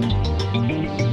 Música